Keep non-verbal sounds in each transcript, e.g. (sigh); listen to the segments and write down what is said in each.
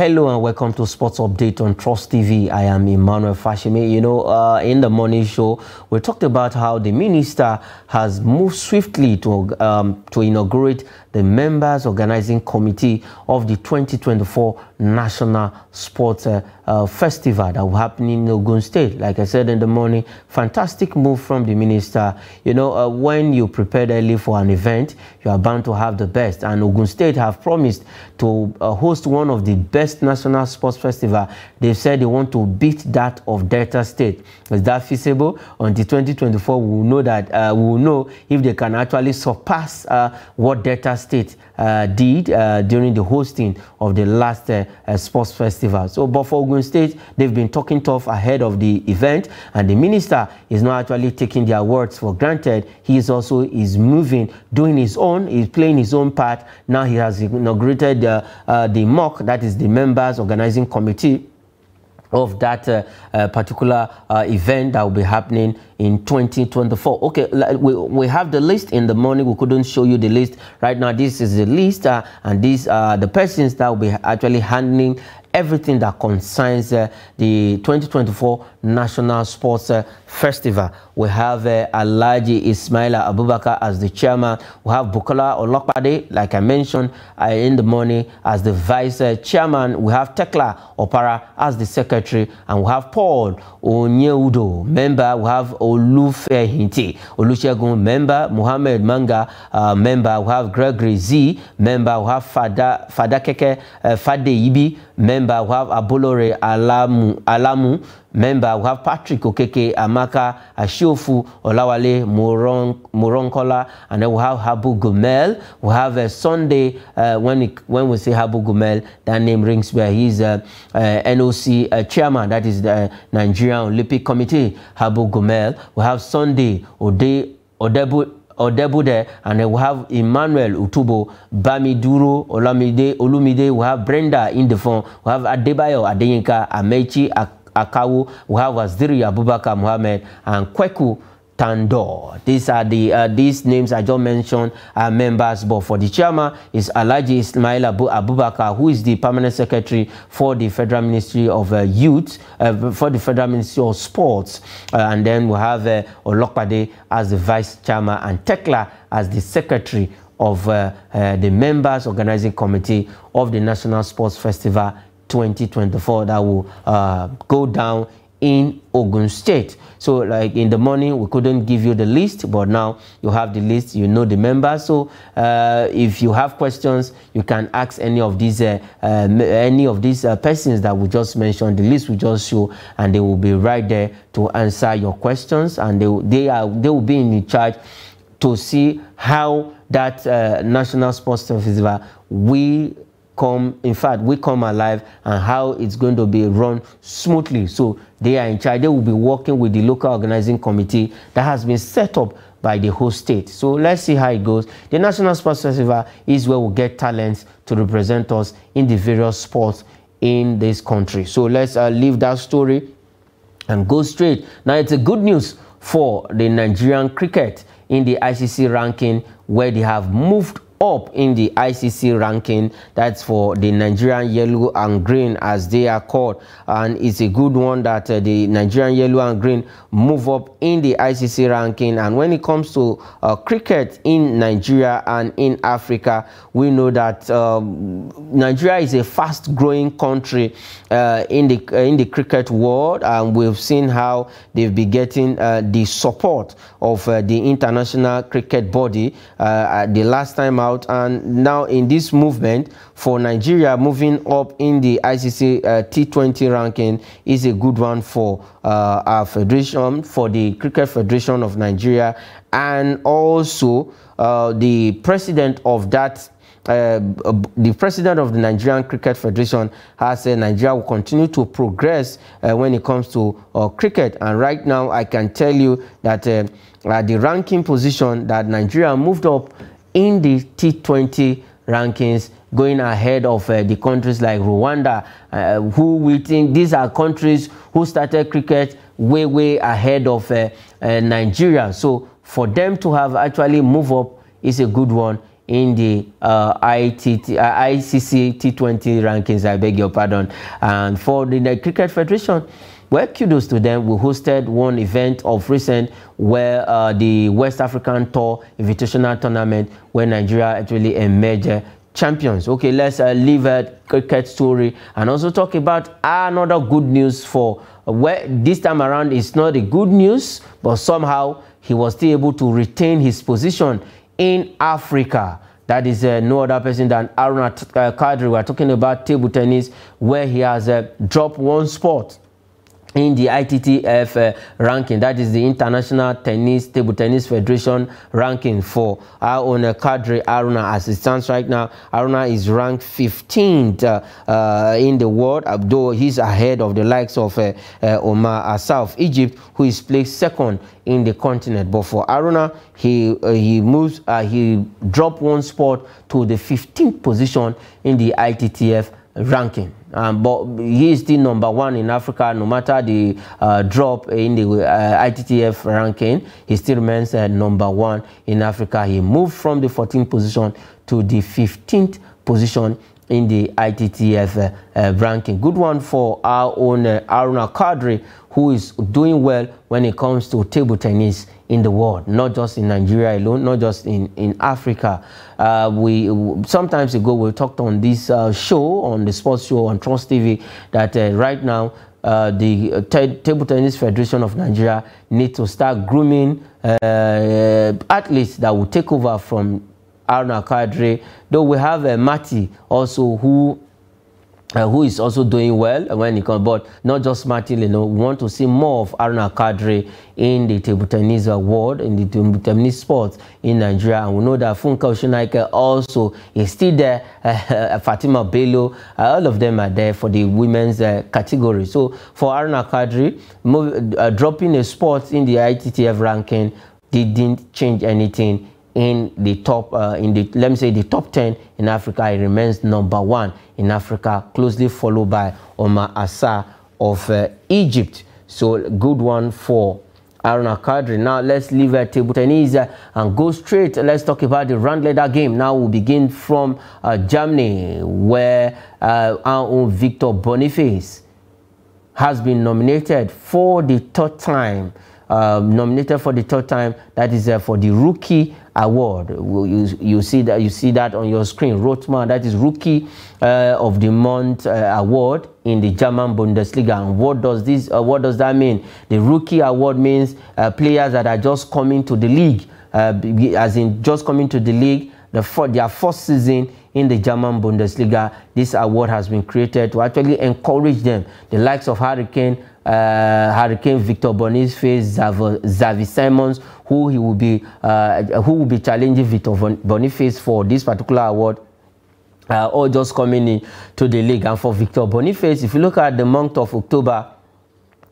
Hello and welcome to Sports Update on Trust TV. I am Emmanuel Fashimi. You know, uh, in the morning show, we talked about how the minister has moved swiftly to um, to inaugurate the members organizing committee of the 2024 National Sports uh, uh, Festival that will happen in Ogun State. Like I said in the morning, fantastic move from the minister. You know, uh, when you prepare early for an event, you are bound to have the best. And Ogun State have promised to uh, host one of the best national sports festival. They've said they want to beat that of Delta State. Is that feasible? Until 2024, we will know that uh, we will know if they can actually surpass uh, what Delta State uh, did uh, during the hosting of the last uh, uh, sports festival. So, but for Ogun State, they've been talking tough ahead of the event, and the minister is not actually taking their words for granted. He is also is moving, doing his own, he's playing his own part. Now he has inaugurated uh, the mock, that is the members organizing committee of that uh, uh, particular uh, event that will be happening in 2024. Okay, we, we have the list in the morning. We couldn't show you the list right now. This is the list, uh, and these are the persons that will be actually handling everything that concerns uh, the 2024 National Sports uh, Festival. We have uh, Alaji Ismaila Abubakar as the chairman. We have Bukola Olokpade, like I mentioned uh, in the morning, as the vice uh, chairman. We have Tekla Opara as the secretary. And we have Paul Onyeudo, member. We have Olufe Hinti, Olusegun, member. Muhammad Manga, uh, member. We have Gregory Z, member. We have Fada, Fada Keke, uh, Fade Ibi, member. We have Abolore Alamu, Alamu member. We have Patrick Okeke, Amaka, Ashiofu, Olawale, Moronkola, and then we have Habu Gumel. We have a Sunday, uh, when, it, when we say Habu Gumel, that name rings where he's a uh, uh NOC uh, chairman, that is the Nigerian Olympic Committee, Habu Gumel. We have Sunday, Ode, Odebu, Odebude, and we have Emmanuel Utubo, Bamiduro, Olamide, Olumide, we have Brenda in the phone, we have Adebayo Adeyinka, Amechi, Ak Akawu, we have Waziri Abubakar Mohammed, and Kweku Tandor. These are the uh, these names I just mentioned are members, but for the chairman is Alhaji Ismail Abu Abubakar, who is the permanent secretary for the Federal Ministry of uh, Youth, uh, for the Federal Ministry of Sports, uh, and then we have uh, Olopade as the vice chairman and Tekla as the secretary of uh, uh, the members organizing committee of the National Sports Festival 2024 that will uh, go down in Ogun State. So like in the morning, we couldn't give you the list, but now you have the list, you know the members. So uh, if you have questions, you can ask any of these uh, uh, any of these uh, persons that we just mentioned. The list we just show, and they will be right there to answer your questions, and they they are they will be in charge to see how that uh, national sports festival we come, in fact, we come alive and how it's going to be run smoothly. So they are in charge. They will be working with the local organizing committee that has been set up by the host state. So let's see how it goes. The National Sports Festival is where we get talents to represent us in the various sports in this country. So let's uh, leave that story and go straight. Now it's a good news for the Nigerian cricket in the ICC ranking where they have moved up in the ICC ranking. That's for the Nigerian yellow and green as they are called. And it's a good one that uh, the Nigerian yellow and green move up in the ICC ranking. And when it comes to uh, cricket in Nigeria and in Africa, we know that um, Nigeria is a fast growing country uh, in, the, uh, in the cricket world. And we've seen how they've been getting uh, the support of uh, the international cricket body. the last time out out and now in this movement for Nigeria moving up in the ICC uh, T20 ranking is a good one for uh, our federation, for the Cricket Federation of Nigeria and also uh, the president of that uh, the president of the Nigerian Cricket Federation has said Nigeria will continue to progress uh, when it comes to uh, cricket. And right now, I can tell you that uh, the ranking position that Nigeria moved up in the T20 rankings going ahead of uh, the countries like Rwanda, uh, who we think these are countries who started cricket way, way ahead of uh, uh Nigeria. So for them to have actually moved up is a good one in the ITT, ICC T20 rankings, I beg your pardon. And for the Cricket Federation, well, kudos to them. We hosted one event of recent where uh, the West African Tour Invitational Tournament where Nigeria actually emerged champions. Okay, let's uh, leave a cricket story and also talk about another good news for uh, where this time around it's not a good news, but somehow he was still able to retain his position in Africa. That is uh, no other person than Aruna uh, Quadri. We're talking about table tennis where he has uh, dropped one spot in the ITTF uh, ranking, that is the International Tennis Table Tennis Federation ranking for our own uh, Kadri Aruna. As it stands right now, Aruna is ranked 15th uh, uh, in the world, though he's ahead of the likes of uh, uh, Omar Asaf, Egypt, who is placed second in the continent. But for Aruna, he he moves, he dropped one spot to the 15th position in the ITTF ranking. Um, but he is still number one in Africa, no matter the uh, drop in the uh, ITTF ranking, he still remains uh, number one in Africa. He moved from the 14th position to the 15th position in the ITTF uh, uh, ranking. Good one for our own uh, Aruna Quadri, who is doing well when it comes to table tennis in the world, not just in Nigeria alone, not just in, in Africa. Uh, we Sometimes ago, we talked on this uh, show, on the sports show on Trust TV, that uh, right now, uh, the uh, Table Tennis Federation of Nigeria need to start grooming uh, athletes that will take over from Aruna Quadri. Though we have uh, Mati also who uh, who is also doing well when it comes, but not just Martin, know, we want to see more of Aruna Quadri in the table tennis world, in the table tennis sports in Nigeria. And we know that Funke Oshonaike also is still there, uh, (laughs) Fatima Bello, uh, all of them are there for the women's uh, category. So for Aruna Quadri, move, uh, dropping a spot in the ITTF ranking didn't change anything in the top, uh, in the let me say the top 10 in Africa. It remains number one in Africa, closely followed by Omar Asa of uh, Egypt. So good one for Aruna Quadri. Now let's leave uh, table tennis uh, and go straight. Let's talk about the round leader game. Now we'll begin from uh, Germany, where uh, our own Victor Boniface has been nominated for the third time. Uh, nominated for the third time. That is uh, for the Rookie award. You, you see that you see that on your screen. ROTMA, that is Rookie uh, of the Month uh, award in the German Bundesliga. And what does this? Uh, what does that mean? The Rookie award means uh, players that are just coming to the league, uh, as in just coming to the league. The for their first season in the German Bundesliga, this award has been created to actually encourage them. The likes of Hurricane uh, Hurricane Victor Boniface, Xavi Simons, who he will be, uh, who will be challenging Victor Boniface for this particular award. Uh, all just coming in to the league. And for Victor Boniface, if you look at the month of October,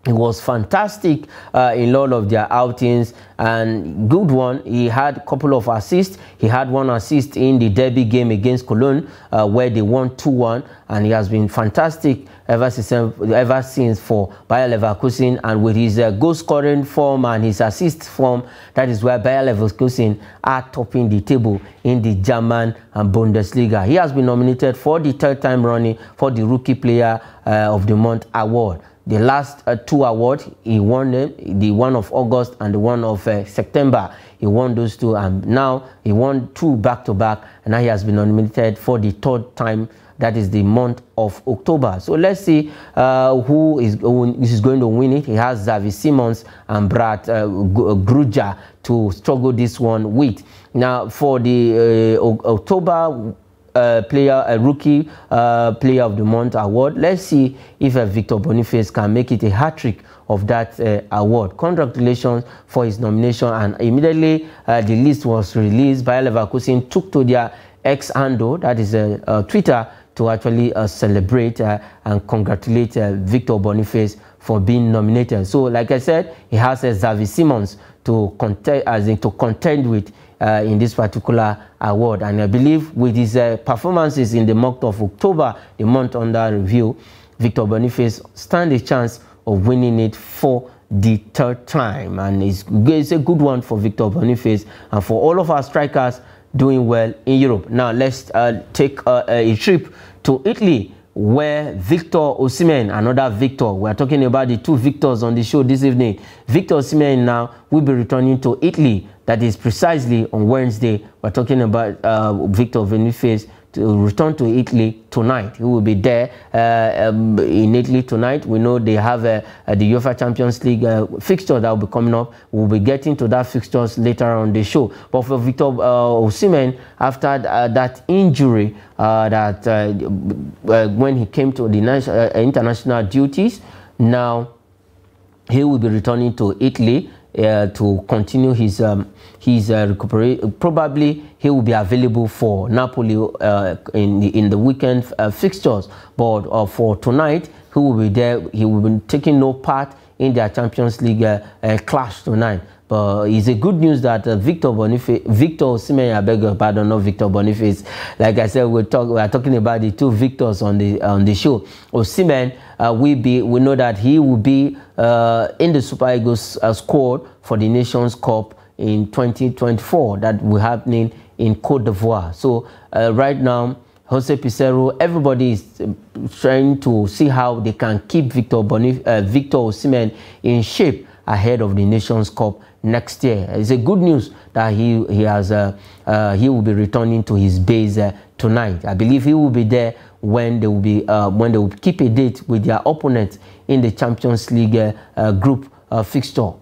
it was fantastic uh, in all of their outings and good one. He had a couple of assists. He had one assist in the derby game against Cologne uh, where they won 2-1 and he has been fantastic ever since, ever since for Bayer Leverkusen and with his uh, goal scoring form and his assist form, that is where Bayer Leverkusen are topping the table in the German Bundesliga. He has been nominated for the third time running for the Rookie Player uh, of the Month award the last uh, two awards he won them the one of august and the one of uh, september. He won those two and now he won two back to back and now he has been nominated for the third time. That is the month of october. So let's see uh, who is who is going to win it. He has Xavi Simons and Brad uh, Gruja to struggle this one with. Now for the uh, october uh, player, a rookie uh, player of the month award. Let's see if uh, Victor Boniface can make it a hat trick of that uh, award. Congratulations for his nomination and immediately uh, the list was released. Bayer Leverkusen took to their X handle, that is uh, Twitter, to actually celebrate and congratulate Victor Boniface for being nominated. So like I said, he has a Xavi Simons to contend, as in to contend with uh, in this particular award. And I believe with his uh, performances in the month of October, the month under review, Victor Boniface stand a chance of winning it for the third time. And it's, it's a good one for Victor Boniface and for all of our strikers doing well in Europe. Now let's uh, take uh, a trip to Italy where Victor Osimhen, another Victor, we are talking about the two Victors on the show this evening. Victor Osimhen now will be returning to Italy. That is precisely on Wednesday. We're talking about uh, Victor Boniface to return to Italy tonight. He will be there uh, um, in Italy tonight. We know they have uh, uh, the UEFA Champions League uh, fixture that will be coming up. We'll be getting to that fixtures later on the show. But for Victor uh, Osimhen, after uh, that injury, that when he came to the international duties, now he will be returning to Italy uh, to continue his um, his uh, recovery. Probably he will be available for Napoli uh, in the, in the weekend uh, fixtures. But uh, for tonight, he will be there. He will be taking no part in their Champions League uh, clash tonight. But it's a good news that uh, Victor Boniface, Victor Osimhen, I beg your pardon, not Victor Boniface. Like I said, we talk, we are talking about the two Victors on the on the show. Osimhen, uh, we be we know that he will be uh, in the Super Eagles uh, squad for the Nations Cup in 2024 that will happening in Cote d'Ivoire. So uh, right now. Jose Peseiro, everybody is uh, trying to see how they can keep Victor Bonif uh, Victor Osimhen in shape ahead of the Nations Cup next year. It's a good news that he he has uh, uh, he will be returning to his base uh, tonight. I believe he will be there when they will be uh, when they will keep a date with their opponent in the Champions League uh, uh, group fixture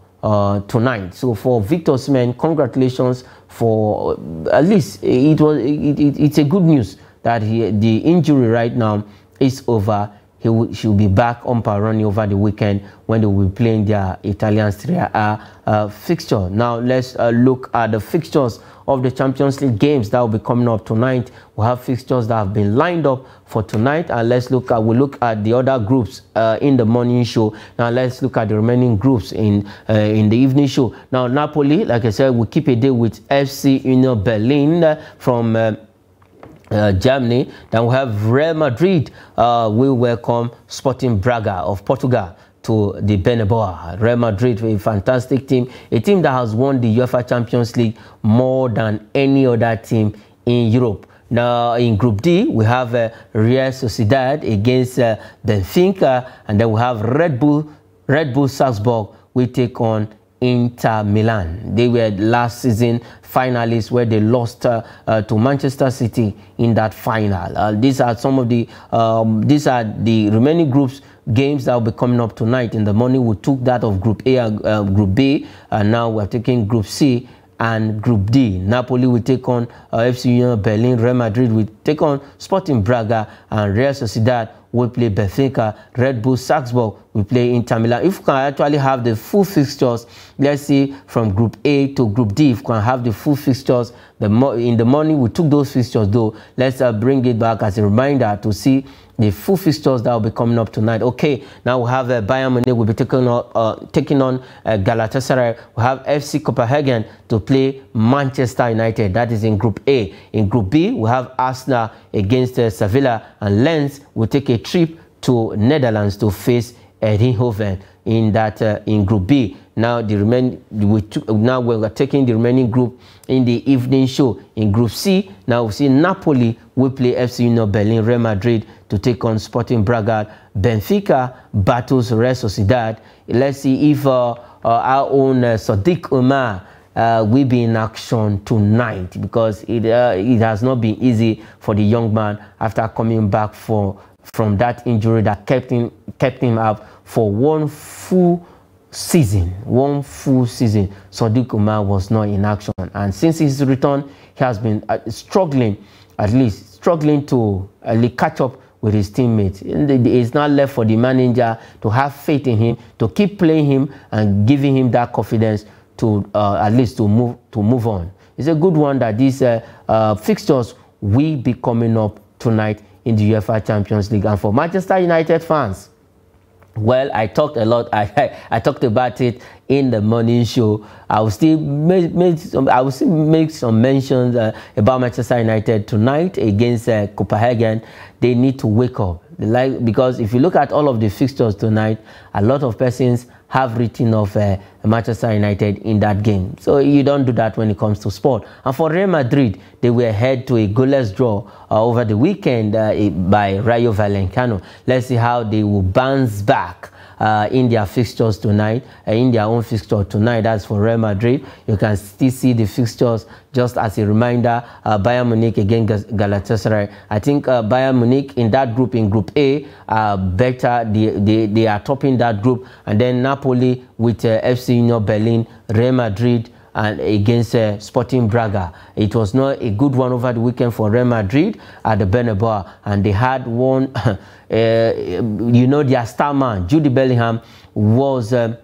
tonight. So for Victor Osimhen, congratulations for at least it was it, it, it's a good news that he, the injury right now is over he will, she will be back on Paroni over the weekend when they will be playing their Italian Serie A uh, fixture. Now let's uh, look at the fixtures of the Champions League games that will be coming up tonight. We have fixtures that have been lined up for tonight, and let's look at we we'll look at the other groups uh, in the morning show. Now let's look at the remaining groups in uh, in the evening show. Now Napoli, like I said, we keep a day with FC Union Berlin from. Uh, Germany. Then we have Real Madrid. Uh, we welcome Sporting Braga of Portugal to the Bernabeu. Real Madrid, a fantastic team, a team that has won the UEFA Champions League more than any other team in Europe. Now in Group D, we have uh, Real Sociedad against uh, Benfica, and then we have Red Bull, Red Bull Salzburg. We take on Inter Milan. They were last season finalists where they lost uh, uh, to Manchester City in that final. Uh, these are some of the um, these are the remaining groups games that will be coming up tonight. In the morning, we took that of Group A uh, Group B, and now we're taking Group C and Group D. Napoli will take on uh, FC Union Berlin. Real Madrid will take on Sporting Braga, and Real Sociedad will play Benfica. Red Bull Salzburg will play Inter Milan. If we can actually have the full fixtures, let's see from Group A to Group D, if we can have the full fixtures, the in the morning we took those fixtures though. Let's uh, bring it back as a reminder to see the full fixtures that will be coming up tonight. Okay, now we have uh, Bayern Munich will be taking on, uh, taking on uh, Galatasaray. We have FC Copenhagen to play Manchester United. That is in Group A. In Group B, we have Arsenal against uh, Sevilla and Lens will take a trip to Netherlands to face Eindhoven in that uh, in Group B. Now the remain we took, now we're taking the remaining group in the evening show in Group C. Now we see Napoli will play FC Union Berlin, Real Madrid to take on Sporting Braga, Benfica battles Real Sociedad. Let's see if uh, uh, our own uh, Sadiq Umar uh, will be in action tonight because it uh, it has not been easy for the young man after coming back for from that injury that kept him kept him out for one full season, one full season. Sadiq Umar was not in action, and since his return, he has been uh, struggling, at least struggling to uh, catch up with his teammates. It's not left for the manager to have faith in him, to keep playing him and giving him that confidence to uh, at least to move to move on. It's a good one that these uh, uh, fixtures will be coming up tonight in the UEFA Champions League. And for Manchester United fans, well, I talked a lot. (laughs) I, I, I, talked about it in the morning show. I will still make, make some, I will still make some mentions uh, about Manchester United tonight against uh, Copenhagen. They need to wake up. Like because if you look at all of the fixtures tonight, a lot of persons have written off uh, Manchester United in that game. So you don't do that when it comes to sport. And for Real Madrid, they were head to a goalless draw uh, over the weekend uh, by Rayo Vallecano. Let's see how they will bounce back uh, in their fixtures tonight, uh, in their own fixture tonight. That's for Real Madrid. You can still see the fixtures just as a reminder. Uh, Bayern Munich against Galatasaray. I think uh, Bayern Munich in that group, in Group A, are better. They, they, they are topping that group. And then Napoli with uh, FC Union Berlin, Real Madrid, and against uh, Sporting Braga. It was not a good one over the weekend for Real Madrid at the Bernabeu, and they had one, (laughs) uh, you know, their star man, Jude Bellingham, was. Uh,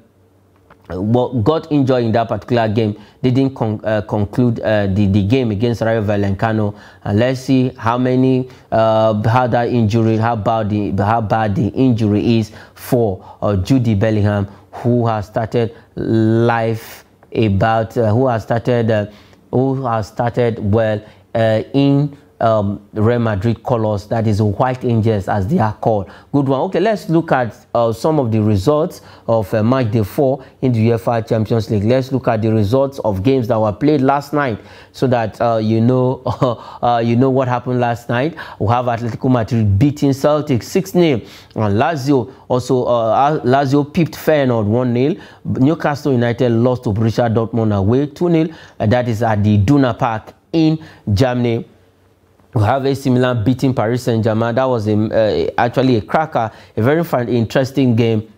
got injured in that particular game they didn't con uh, conclude uh, the, the game against Rayo Vallecano and let's see how many uh, how that injury how bad the how bad the injury is for uh, Jude Bellingham who has started life about uh, who has started uh, who has started well uh, in um, Real Madrid colors, that is White Angels as they are called. Good one. Okay, let's look at uh, some of the results of uh, match day four in the UEFA Champions League. Let's look at the results of games that were played last night so that uh, you know (laughs) uh, you know what happened last night. We have Atletico Madrid beating Celtic 6-0 and Lazio also uh, Lazio pipped Feyenoord 1-0. Newcastle United lost to Borussia Dortmund away 2-0. that is at the Duna Park in Germany we have AC Milan beating Paris Saint-Germain. That was a, uh, actually a cracker, a very fun, interesting game.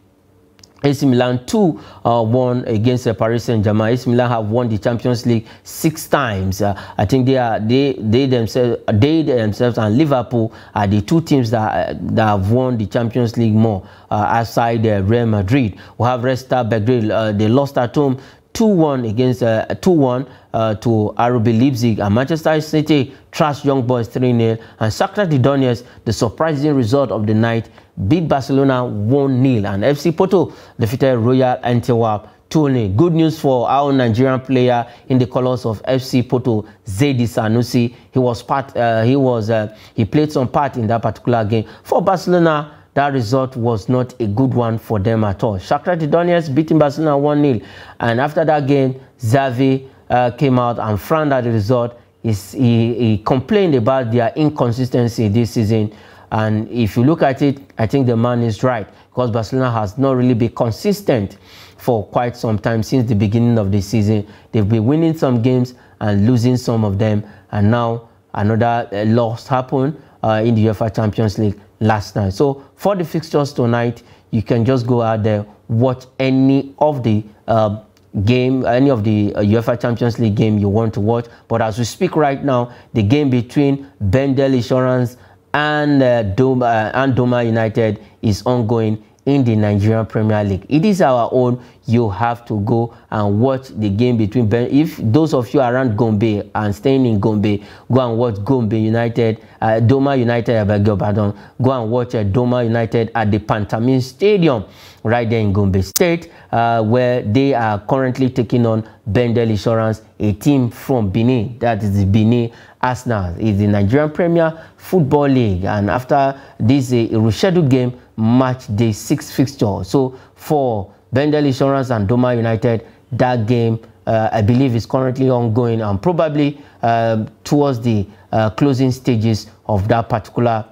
AC Milan 2 uh, won against uh, Paris Saint-Germain. AC Milan have won the Champions League six times. Uh, I think they are they they themselves they themselves and Liverpool are the two teams that uh, that have won the Champions League more uh, outside uh, Real Madrid. We have Red Star Belgrade. they lost at home 2-1 against 2-1 uh, to RB Leipzig and Manchester City trashed Young Boys 3-0 and Shakhtar Donetsk, the surprising result of the night, beat Barcelona 1-0 and FC Porto defeated Royal Antwerp 2-0. Good news for our Nigerian player in the colors of FC Porto, Zaidu Sanusi. He was part. Uh, he was. Uh, he played some part in that particular game for Barcelona that result was not a good one for them at all. Shakhtar Donetsk beating Barcelona 1-0 and after that game Xavi uh, came out and frowned at the result. He, he complained about their inconsistency this season. And if you look at it, I think the man is right because Barcelona has not really been consistent for quite some time since the beginning of the season. They've been winning some games and losing some of them. And now another uh, loss happened uh, in the UEFA Champions League last night. So for the fixtures tonight, you can just go out there, watch any of the uh, game, any of the uh, UEFA Champions League game you want to watch. But as we speak right now, the game between Bendel Insurance and uh, Doma, uh, and Doma United is ongoing in the Nigerian Premier League. It is our own. You have to go and watch the game between ben if those of you around Gombe and staying in Gombe, go and watch Gombe United, uh, Doma United, I beg your pardon. Go and watch uh, Doma United at the Pantamin Stadium right there in Gombe State, uh, where they are currently taking on Bendel Insurance, a team from Benin. That is the Benin Arsenal. It's the Nigerian Premier Football League. And after this uh, rescheduled game, match day six fixture. So for Bendel Insurance and Doma United, that game uh, I believe is currently ongoing and probably uh, towards the uh, closing stages of that particular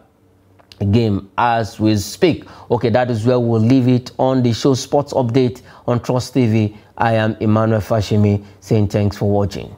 game as we speak. Okay, that is where we'll leave it on the show Sports Update on Trust TV. I am Emmanuel Fashimi saying thanks for watching.